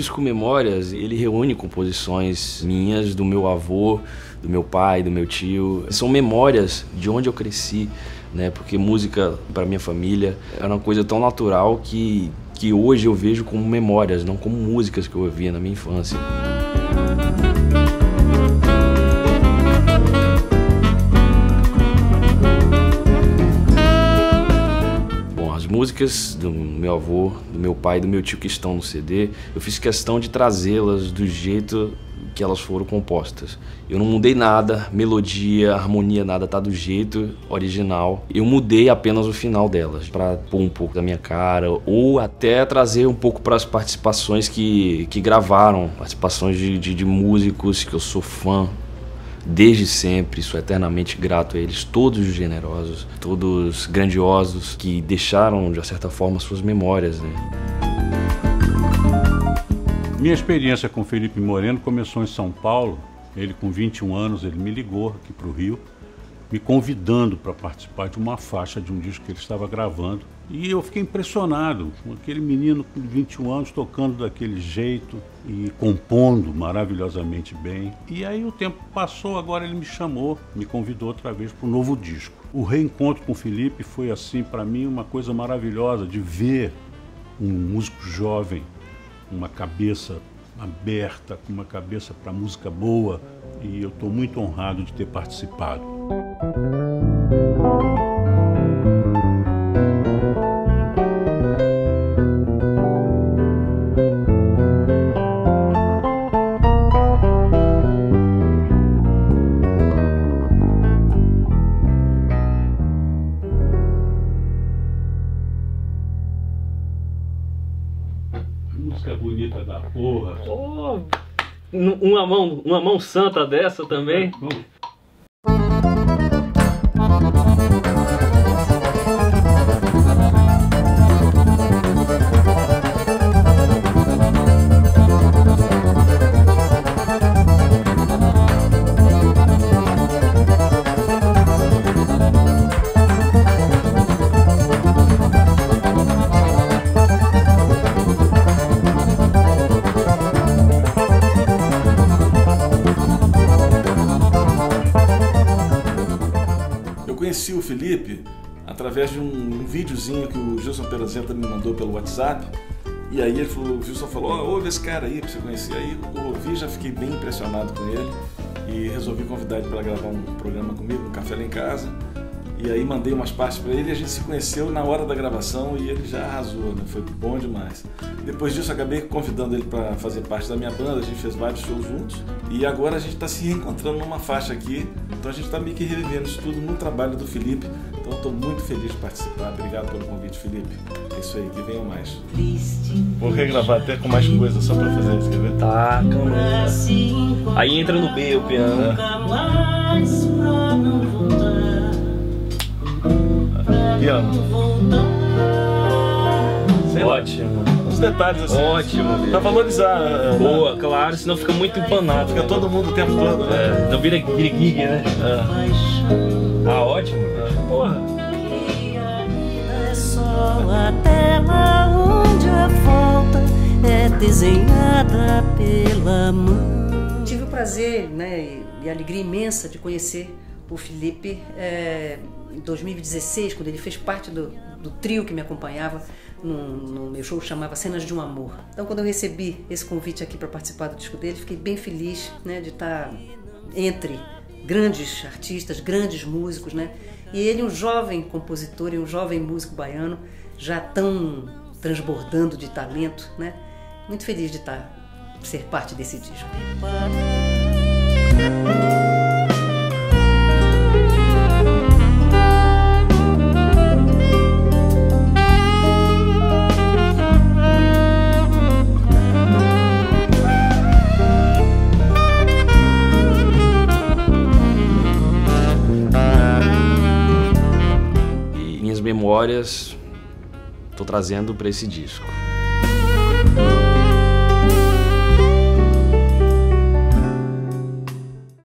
disco Memórias, ele reúne composições minhas, do meu avô, do meu pai, do meu tio. São memórias de onde eu cresci, né? Porque música para minha família era uma coisa tão natural que que hoje eu vejo como memórias, não como músicas que eu ouvia na minha infância. músicas do meu avô, do meu pai do meu tio que estão no CD, eu fiz questão de trazê-las do jeito que elas foram compostas. Eu não mudei nada, melodia, harmonia, nada tá do jeito original. Eu mudei apenas o final delas para pôr um pouco da minha cara ou até trazer um pouco para as participações que, que gravaram, participações de, de, de músicos que eu sou fã desde sempre, sou eternamente grato a eles, todos generosos, todos grandiosos, que deixaram, de certa forma, suas memórias. Né? Minha experiência com Felipe Moreno começou em São Paulo. Ele, com 21 anos, ele me ligou aqui para o Rio me convidando para participar de uma faixa de um disco que ele estava gravando. E eu fiquei impressionado com aquele menino com 21 anos tocando daquele jeito e compondo maravilhosamente bem. E aí o tempo passou, agora ele me chamou, me convidou outra vez para um novo disco. O reencontro com o Felipe foi assim para mim uma coisa maravilhosa de ver um músico jovem, uma cabeça aberta, com uma cabeça para música boa, e eu estou muito honrado de ter participado. Música bonita da porra. Oh, uma mão, uma mão santa dessa também. Conheci o Felipe através de um, um videozinho que o Gilson Perazenta me mandou pelo WhatsApp. E aí ele falou, o Gilson falou, oh, ouve esse cara aí pra você conhecer. Aí eu ouvi, já fiquei bem impressionado com ele e resolvi convidar ele para gravar um programa comigo, um café lá em casa. E aí mandei umas partes para ele e a gente se conheceu na hora da gravação e ele já arrasou, né? Foi bom demais. Depois disso acabei convidando ele para fazer parte da minha banda, a gente fez vários shows juntos e agora a gente está se reencontrando numa faixa aqui, então a gente está meio que revivendo isso tudo no trabalho do Felipe. Então estou muito feliz de participar. Obrigado pelo convite, Felipe. É isso aí, que venham mais. Vou regravar até com mais coisas só para fazer isso, quer ver? Tá, calma. Aí entra no B o piano. Piano. Sei Ótimo. Uns detalhes assim. Ótimo. Pra valorizar. Né? Boa, claro, senão fica muito empanado. Fica né? todo mundo o tempo todo, né? É, não vira gig, né? É. Ah, ótimo. É. Porra. É só a tela onde a volta é desenhada pela mão. Tive o prazer né, e a alegria imensa de conhecer o Felipe é, em 2016, quando ele fez parte do, do trio que me acompanhava no, no, meu show chamava Cenas de um Amor. Então, quando eu recebi esse convite aqui para participar do disco dele, fiquei bem feliz né, de estar entre grandes artistas, grandes músicos, né? E ele, um jovem compositor e um jovem músico baiano, já tão transbordando de talento, né? Muito feliz de estar ser parte desse disco. Memórias tô trazendo para esse disco.